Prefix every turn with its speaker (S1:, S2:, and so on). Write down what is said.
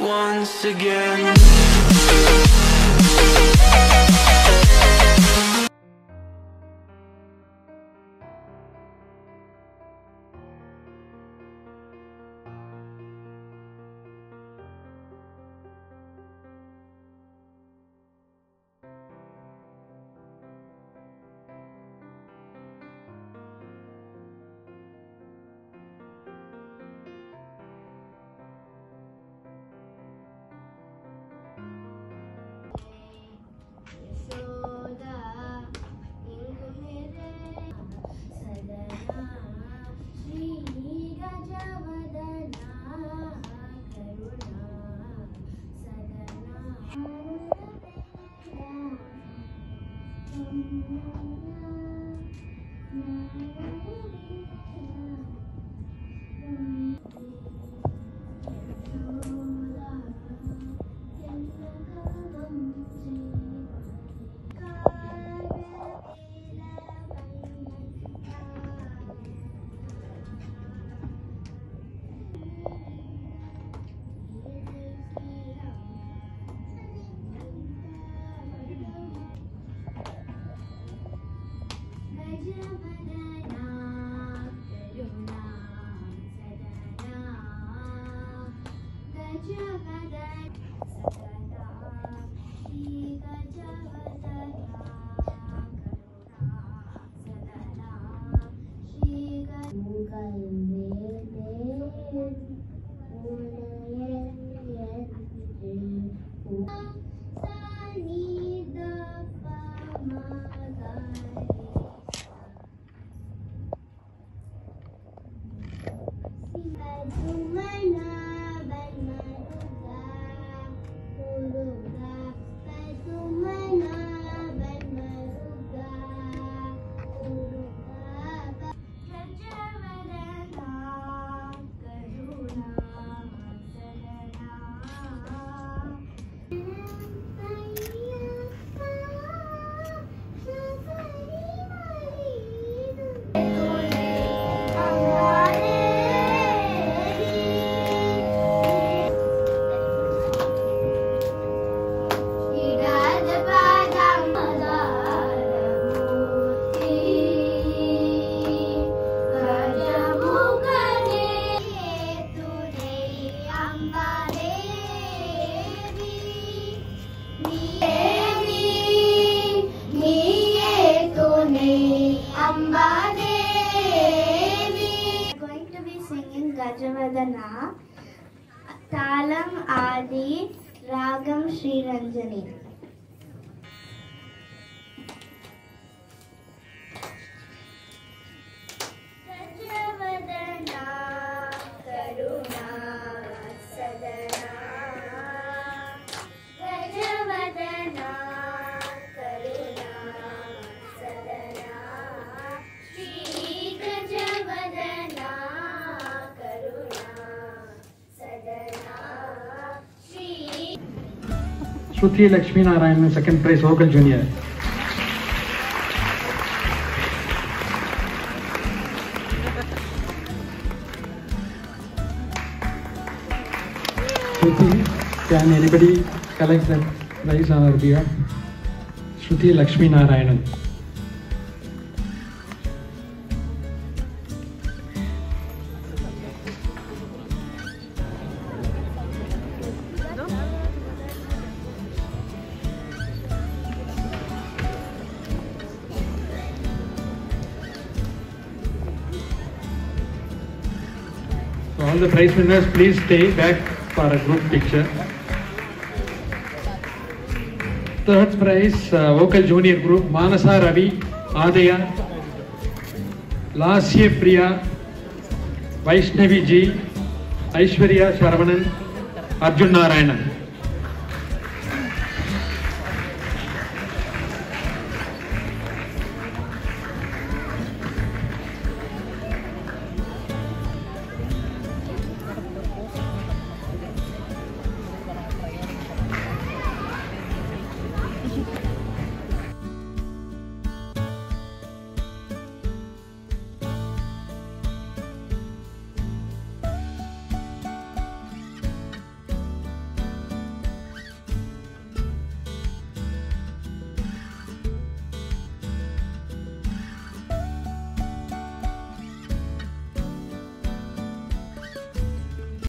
S1: once again.
S2: 정말 나 గజవదన తాళం ఆది రాగం Sriranjani.
S3: Shruti Lakshmi Narayan, second place, vocal junior. Shruti, can anybody collect that prize on our behalf? Shruti Lakshmi Narayanan. The prize winners, please stay back for a group picture. Third prize, uh, vocal junior group, Manasa Ravi, Adaya, Lasya Priya, Vaishnavi Ji, Aishwarya Sharavanan, Arjun Narayanan.